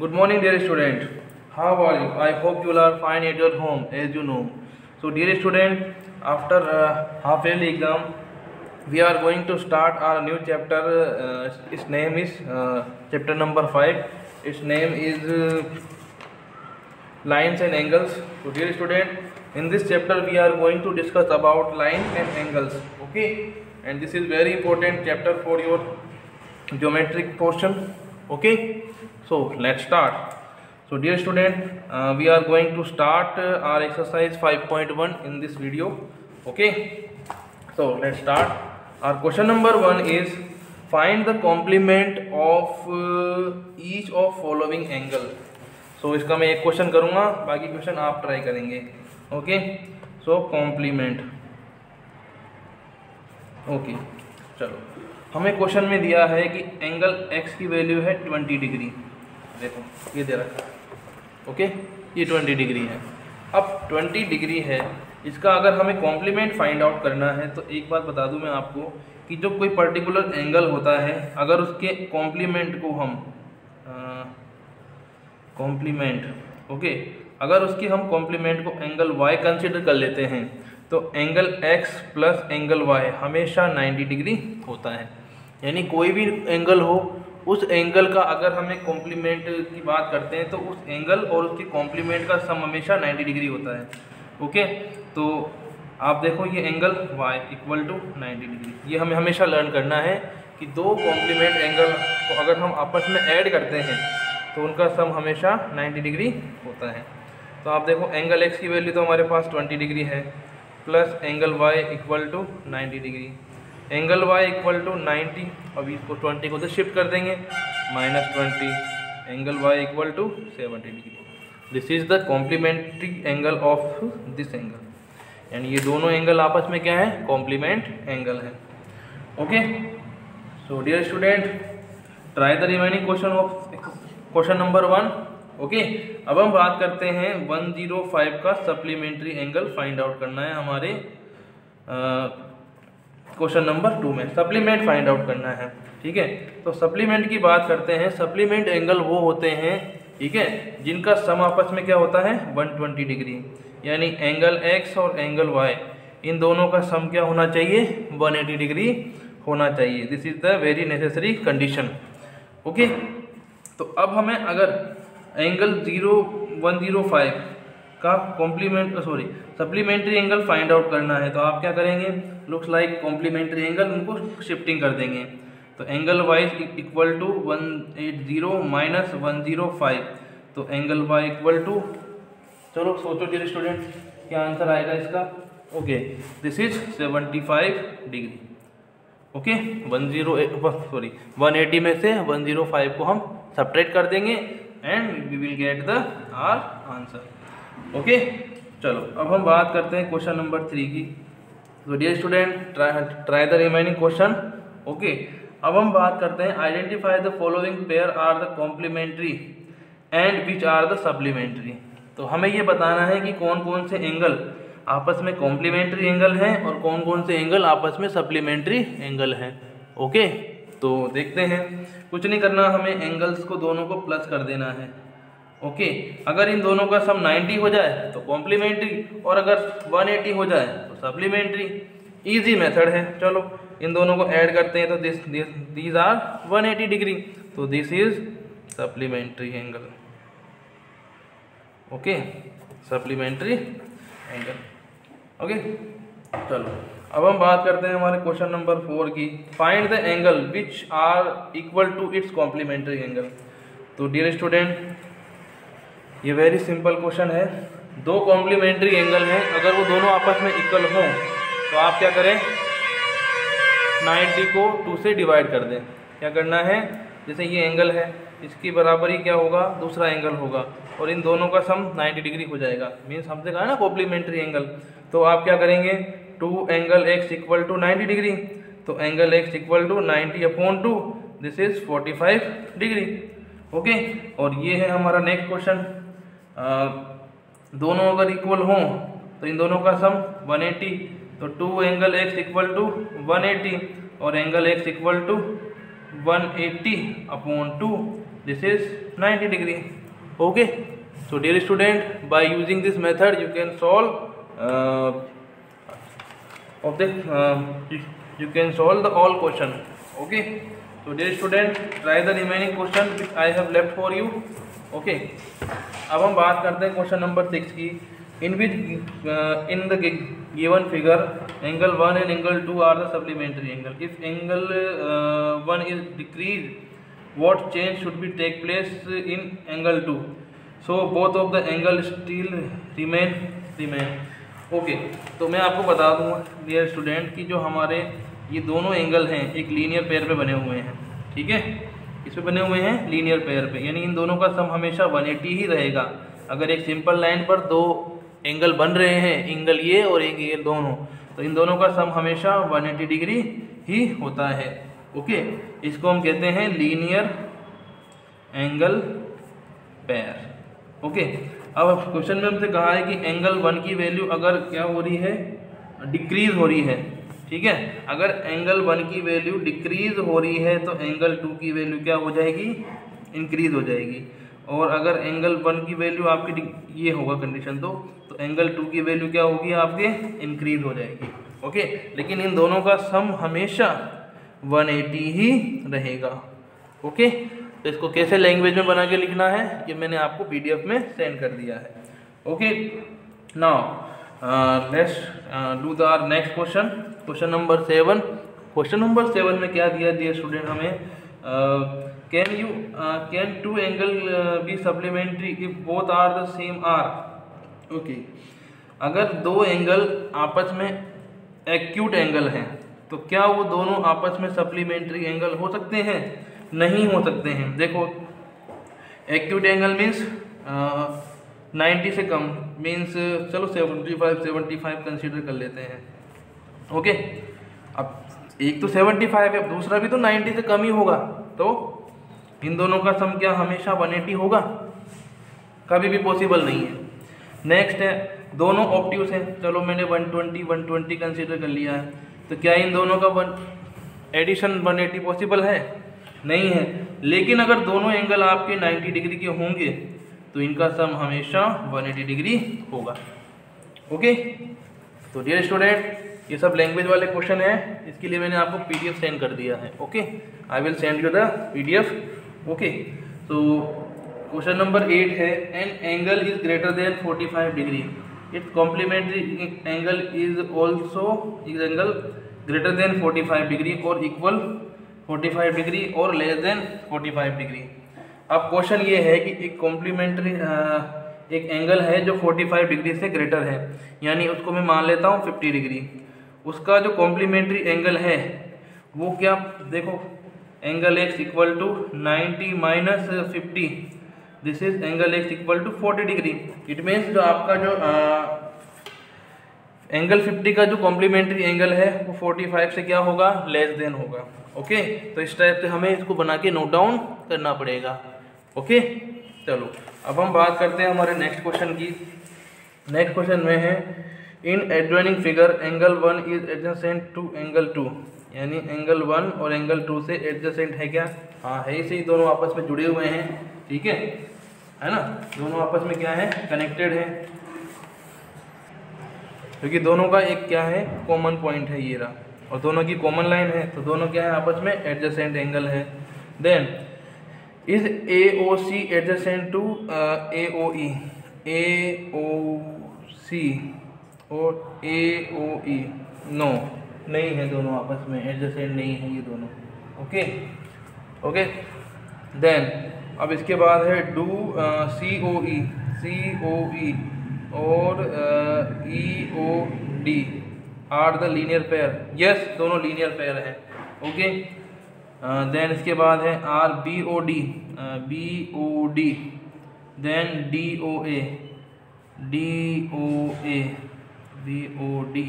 Good morning, dear student. How are you? I hope you are fine at your home, as you know. So, dear student, after uh, half yearly exam, we are going to start our new chapter. Uh, its name is uh, chapter number five. Its name is uh, lines and angles. So, dear student, in this chapter we are going to discuss about lines and angles. Okay, and this is very important chapter for your geometric portion. Okay, so let's start. So, dear student, uh, we are going to start uh, our exercise 5.1 in this video. Okay, so let's start. Our question number one is find the complement of uh, each of following angle. सो इसका मैं एक question करूँगा बाकी question आप try करेंगे okay so complement okay चलो हमें question में दिया है कि एंगल एक्स की वैल्यू है ट्वेंटी डिग्री देखो, ये दे रखा है। ओके ये ट्वेंटी डिग्री है। अब ट्वेंटी डिग्री है, इसका अगर हमें कॉम्प्लीमेंट फाइंड आउट करना है तो एक बात बता दूँ मैं आपको कि जो कोई पर्टिकुलर एंगल होता है, अगर उसके कॉम्प्लीमेंट को हम कॉम्प्लीमेंट ओके अगर उसकी हम कॉम्प्लीमेंट को एंगल वाई कंसिडर कर लेते हैं तो angle x plus angle y हमेशा 90 डिग्री होता है। यानी कोई भी एंगल हो, उस एंगल का अगर हमें कॉम्प्लीमेंट की बात करते हैं तो उस एंगल और उसके कॉम्प्लीमेंट का सम हमेशा 90 डिग्री होता है। ओके तो आप देखो ये angle y equal to ninety degree ये हमें हमेशा लर्न करना है कि दो कॉम्प्लीमेंट एंगल को अगर हम आपस में ऐड करते हैं तो उनका सम हमेशा 90 डिग्री होता है। तो आप देखो एंगल x की वैल्यू तो हमारे पास 20 डिग्री है plus angle y equal to ninety degree angle y equal to ninety अभी इसको 20 को तो शिफ्ट कर देंगे। Minus twenty, angle y equal to seventy degree. This is the complementary angle of this angle यानी ये दोनों एंगल आपस में क्या है? कॉम्प्लीमेंट एंगल है। Okay so dear student try the remaining question of question number one okay अब हम बात करते हैं 105 का सप्लीमेंट्री एंगल फाइंड आउट करना है हमारे क्वेश्चन नंबर टू में सप्लीमेंट फाइंड आउट करना है, ठीक है? तो सप्लीमेंट की बात करते हैं, सप्लीमेंट एंगल वो होते हैं, ठीक है, जिनका सम आपस में क्या होता है? 120 डिग्री, यानी एंगल एक्स और एंगल वाई, इन दोनों का सम क्या होना चाहिए? 180 डिग्री होना चाहिए। This is the very necessary condition okay तो अब हमें अगर angle zero one zero five का complement sorry supplementary angle find out करना है। तो आप क्या करेंगे? लुक्स लाइक कॉम्प्लीमेंट्री एंगल उनको शिफ्टिंग कर देंगे। तो angle Y is equal to one eight zero minus one zero five तो एंगल वाई इक्वल टू चलो सोचो डियर स्टूडेंट क्या आंसर आएगा इसका? Okay this is seventy five degree okay one zero sorry one eighty में से one zero five को हम सपरेट कर देंगे and we will get the our answer okay चलो, अब हम बात करते हैं क्वेश्चन नंबर थ्री की। तो dear student try the remaining question okay अब हम बात करते हैं identify the following pair are the complementary and which are the supplementary तो हमें ये बताना है कि कौन कौन से एंगल आपस में कॉम्प्लीमेंट्री एंगल हैं और कौन कौन से एंगल आपस में सप्लीमेंट्री एंगल हैं। ओके तो देखते हैं, कुछ नहीं करना, हमें एंगल्स को दोनों को प्लस कर देना है। ओके? अगर इन दोनों का सम 90 हो जाए तो कॉम्प्लीमेंट्री और अगर 180 हो जाए तो सप्लीमेंट्री इजी मेथड है। चलो, इन दोनों को ऐड करते हैं तो दिस दीज आर 180 डिग्री तो this is supplementary angle okay? Supplementary angle okay? चलो, अब हम बात करते हैं हमारे क्वेश्चन नंबर फोर की। Find the angle which are equal to its complementary angle तो डियर स्टूडेंट ये वेरी सिंपल क्वेश्चन है। दो कॉम्प्लीमेंट्री एंगल हैं। अगर वो दोनों आपस में इक्वल हों तो आप क्या करें? 90 को टू से डिवाइड कर दें। क्या करना है? जैसे ये एंगल है, इसकी बराबरी क्या होगा? दूसरा एंगल होगा। और इन दोनों का सम 90 डिग्री हो जाएगा। मीन्स हमसे कहा ना कॉम्प्लीमेंट्री एंगल तो आप क्या करेंगे? Two angle X equal to 90 degree तो angle X equal to 90 upon two this is 45 degree okay और ये है हमारा नेक्स्ट क्वेश्चन दोनों अगर इक्वल हों तो इन दोनों का सम 180 तो two angle X equal to one eighty और angle X equal to one eighty upon two this is 90 degree okay so dear student by using this method you can solve of the you can solve the all question okay तो dear student try the remaining question I have left for you okay अब हम बात करते हैं question number six की. In which in the given figure angle one and angle two are the supplementary angle if angle one is decrease what change should be take place in angle two so both of the angle still remain remain okay तो मैं आपको बता दूँ dear student कि जो हमारे, ये दोनों एंगल हैं, एक लीनियर पेयर पर बने हुए हैं. ठीक है? इस पे बने हुए हैं लीनियर पेयर पे। यानी इन दोनों का सम हमेशा 180 ही रहेगा। अगर एक सिंपल लाइन पर दो एंगल बन रहे हैं एंगल ये और ये दोनों तो इन दोनों का सम हमेशा 180 डिग्री ही होता है। ओके इसको हम कहते हैं लीनियर एंगल पेयर ओके अब क्वेश्चन में हमसे कहा है कि एंगल वन की वैल्यू अगर क्या हो रही है? डिक्रीज हो रही है। ठीक है? अगर एंगल वन की वैल्यू डिक्रीज हो रही है तो एंगल टू की वैल्यू क्या हो जाएगी? इंक्रीज हो जाएगी। और अगर एंगल वन की वैल्यू आपकी ये होगा कंडीशन तो तो एंगल टू की वैल्यू क्या होगी आपके? इंक्रीज हो जाएगी। ओके लेकिन इन दोनों का सम हमेशा 180 ही रहेगा। ओके तो इसको कैसे लैंग्वेज में बना के लिखना है? ये मैंने आपको पीडीएफ में सेंड कर दिया है। Okay now let's do the next question question number seven question number seven में क्या दिया दिया स्टूडेंट हमें? Can you can two angle be supplementary if both are the same are okay अगर दो एंगल आपस में एक्यूट एंगल हैं तो क्या वो दोनों आपस में सप्लीमेंट्री एंगल हो सकते हैं? नहीं हो सकते हैं। देखो एक्यूट एंगल मीन्स नाइन्टी से कम मीन्स चलो seventy five seventy five consider कर लेते हैं। ओके अब एक तो सेवेंटी फाइव है दूसरा भी तो नाइन्टी से कम ही होगा। तो इन दोनों का सम क्या हमेशा वन एटी होगा? कभी भी पॉसिबल नहीं है। नेक्स्ट है, दोनों ऑप्टिव्स हैं। चलो मैंने 120 120 कंसीडर कर लिया है। तो क्या इन दोनों का वन एडिशन 180 पॉसिबल है? नहीं है। लेकिन अगर दोनों एंगल आपके 90 डिग्री के होंगे तो इनका सम हमेशा 180 डिग्री होगा। ओके तो डियर स्टूडेंट ये सब लैंग्वेज वाले क्वेश्चन है। इसके लिए मैंने आपको पीडीएफ सेंड कर दिया है। Okay I will send you the PDF okay तो क्वेश्चन नंबर एट है। An angle is greater than 45 degree its complementary angle is also is angle greater than 45 degree और इक्वल 45 डिग्री और less than 45 degree अब question ये है कि एक complementary एक एंगल है जो 45 डिग्री से ग्रेटर है। यानी उसको मैं मान लेता हूँ 50 डिग्री उसका जो कॉम्प्लीमेंट्री एंगल है, वो क्या, देखो angle X equal to 90 minus fifty this is angle X equal to forty degree it means जो आपका जो एंगल फिफ्टी का जो कॉम्प्लीमेंट्री एंगल है, वो फोर्टी फाइव से क्या होगा? लेस देन होगा। ओके तो इस टाइप से हमें इसको बना के नोट डाउन करना पड़ेगा। ओके चलो, अब हम बात करते हैं हमारे नेक्स्ट क्वेश्चन की। नेक्स्ट क्वेश्चन में है in adjoining figure angle one is adjacent to angle two यानी एंगल वन और एंगल टू से एडजेंट है क्या? हाँ है इसे दोनों आपस में जुड़े हुए हैं, ठीक है? है ना? दोनों आपस में क्या है? कनेक्टेड है। क्योंकि दोनों का एक क्या है? कॉमन पॉइंट है ये रहा। और दोनों की कॉमन लाइन है तो दोनों क्या है आपस में? एडजस्टेंट एंगल है। Then is A O C adjacent to A O E A O C और ए ओ ई नो नहीं है दोनों आपस में. एडजस्टेंट नहीं है ये दोनों. ओके ओके देन अब इसके बाद है do see O E C O E और E O D are the linear pair yes दोनों लीनियर पेयर हैं. ओके देन इसके बाद है are B O D B O D then D O A D O A B O D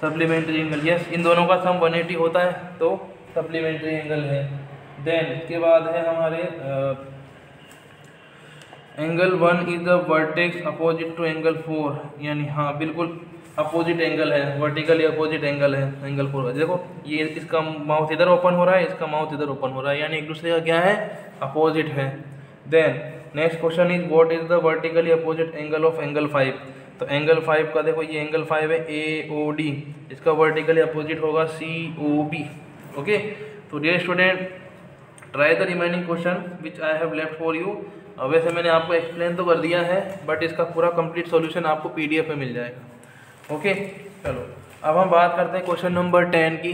supplementary angle yes इन दोनों का sum 180 होता है तो सप्लीमेंट्री एंगल है. देन इसके बाद है हमारे angle one is the vertex opposite to angle four यानी हाँ बिल्कुल अपोजिट एंगल है वर्टिकली अपोजिट एंगल है एंगल फोर देखो, ये इसका माउथ इधर ओपन हो रहा है, इसका माउथ इधर ओपन हो रहा है, यानी एक दूसरे का क्या है? अपोजिट है। Then next question is what is the vertically opposite angle of angle five तो एंगल फाइव का देखो, ये एंगल फाइव है ए ओ डी इसका वर्टिकली अपोजिट होगा सी ओ बी ओके तो dear student try the remaining question which I have left for you वैसे मैंने आपको एक्सप्लेन तो कर दिया है बट इसका पूरा कंप्लीट सॉल्यूशन आपको पीडीएफ में मिल जाएगा। ओके? चलो, अब हम बात करते हैं क्वेश्चन नंबर टेन की।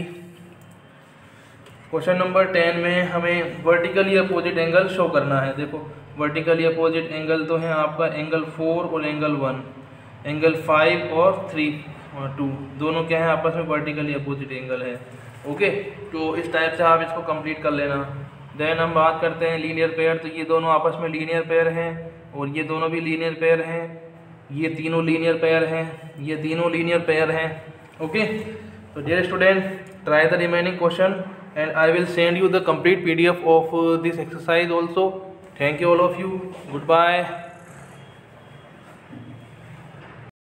क्वेश्चन नंबर टेन में हमें वर्टिकली अपोजिट एंगल शो करना है। देखो वर्टिकली अपोजिट एंगल तो है आपका एंगल फोर और एंगल वन एंगल फाइव और थ्री और टू दोनों क्या है आपस में वर्टिकली अपोजिट एंगल है। ओके? तो इस टाइप से आप इसको कंप्लीट कर लेना। देन हम बात करते हैं लीनियर पेयर तो ये दोनों आपस में लीनियर पेयर हैं, और ये दोनों भी लीनियर पेयर हैं। ये तीनों लीनियर पेयर हैं, ये तीनों लीनियर पेयर हैं ओके तो dear student try the remaining question and I will send you the complete F of this exercise also thank you all of you good bye